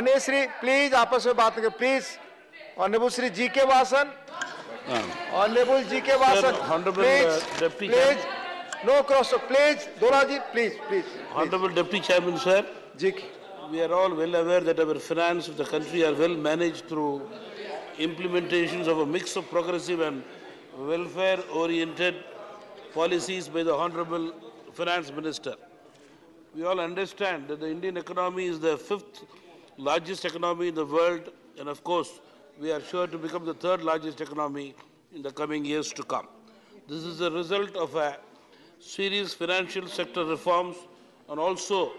Shri please आपस में बात करें प्लीज़ ऑनरेबल श्री जी के Vasan honourable G K Vasan please uh, please no cross please Dola ji please please Honorable Deputy Chairman, sir, जी we are all well aware that our finance of the country are well managed through implementations of a mix of progressive and welfare-oriented policies by the Honorable Finance Minister. We all understand that the Indian economy is the fifth largest economy in the world, and of course, we are sure to become the third largest economy in the coming years to come. This is the result of a serious financial sector reforms and also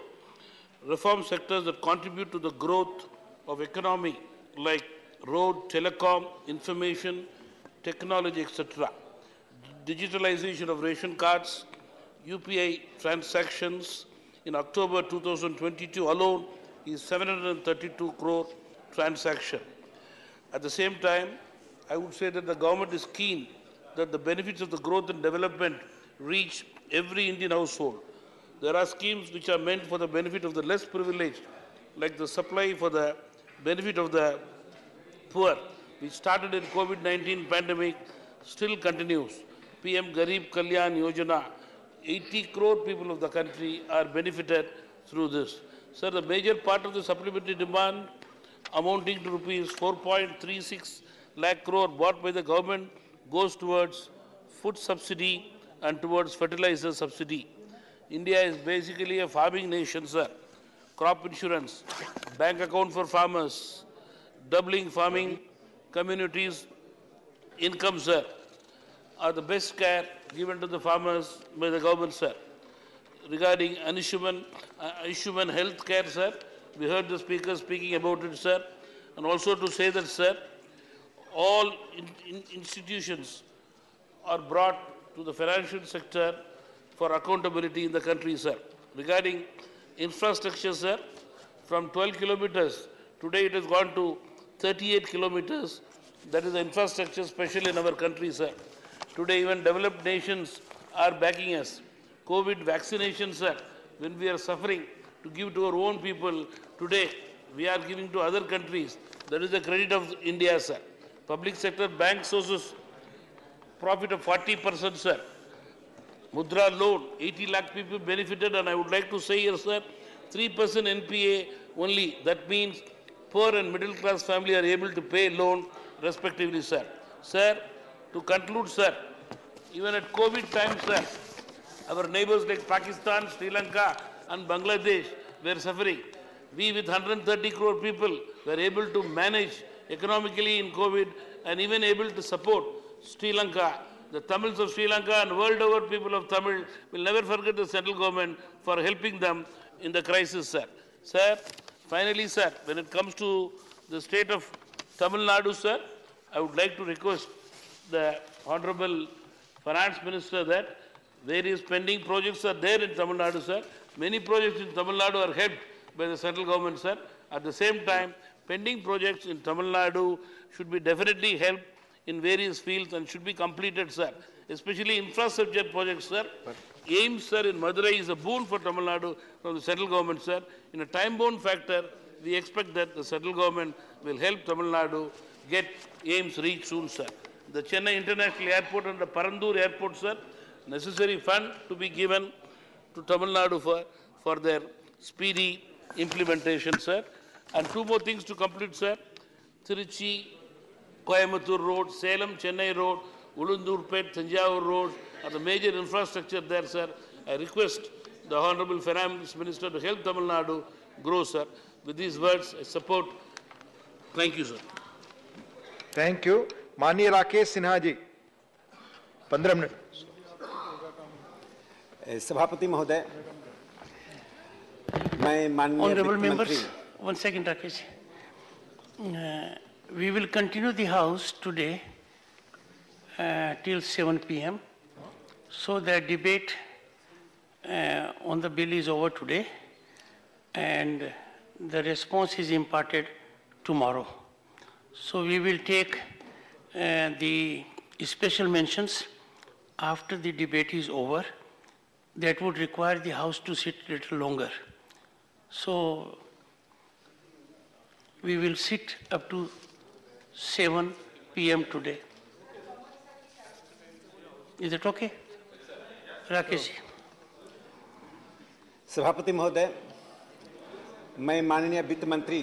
reform sectors that contribute to the growth of economy like road, telecom, information, technology, etc. Digitalization of ration cards, UPI transactions in October 2022 alone is 732 crore transaction. At the same time, I would say that the government is keen that the benefits of the growth and development reach every Indian household. There are schemes which are meant for the benefit of the less privileged, like the supply for the benefit of the poor, which started in COVID-19 pandemic, still continues. PM Garib Kalyan Yojana, 80 crore people of the country are benefited through this. Sir, the major part of the supplementary demand amounting to rupees 4.36 lakh crore bought by the government goes towards food subsidy and towards fertilizer subsidy. India is basically a farming nation, sir. Crop insurance, bank account for farmers, doubling farming communities' income, sir, are the best care given to the farmers by the government, sir. Regarding Ayushman, uh, Ayushman health care, sir, we heard the speaker speaking about it, sir. And also to say that, sir, all in- in- institutions are brought to the financial sector for accountability in the country, sir. Regarding infrastructure, sir, from 12 kilometers, today it has gone to 38 kilometers. That is the infrastructure, especially in our country, sir. Today, even developed nations are backing us. COVID vaccination, sir, when we are suffering to give to our own people, today we are giving to other countries. That is the credit of India, sir. Public sector bank sources profit of 40%, sir. Mudra loan, 80 lakh people benefited, and I would like to say here, sir, 3% NPA only. That means poor and middle class family are able to pay loan respectively, sir. Sir, to conclude, sir, even at COVID time, sir, our neighbors like Pakistan, Sri Lanka, and Bangladesh were suffering. We, with 130 crore people, were able to manage economically in COVID and even able to support Sri Lanka. The Tamils of Sri Lanka and world over people of Tamil will never forget the central government for helping them in the crisis, sir. Sir, finally, sir, when it comes to the state of Tamil Nadu, sir, I would like to request the Honorable Finance Minister that various pending projects are there in Tamil Nadu, sir. Many projects in Tamil Nadu are helped by the central government, sir. At the same time, pending projects in Tamil Nadu should be definitely helped in various fields and should be completed, sir. Especially infrastructure projects, sir. AIIMS, sir, in Madurai is a boon for Tamil Nadu from the central government, sir. In a time-bound factor, we expect that the central government will help Tamil Nadu get AIIMS reached soon, sir. The Chennai International Airport and the Parandur Airport, sir, necessary fund to be given to Tamil Nadu for, for their speedy implementation, sir. And two more things to complete, sir. Tiruchi, Coimbatore Road, Salem, Chennai Road, Ulundurpet, Tanjavur Road are the major infrastructure there, sir. I request the Honorable Finance Minister to help Tamil Nadu grow, sir. With these words, I support. Thank you, sir. Thank you. Mani Rakesh Sinha ji. 15 minutes. सभापति महोदय मैं माननीय Honorable वित्त members, मंत्री one second, Rakesh. Uh, We will continue the House today uh, till 7 PM. So the debate uh, on the bill is over today and the response is imparted tomorrow. So we will take uh, the special mentions after the debate is over. That would require the House to sit little longer. So we will sit up to 7 PM today. Is it okay? Rakesh ji? सभापति महोदय मैं माननीय वित्त मंत्री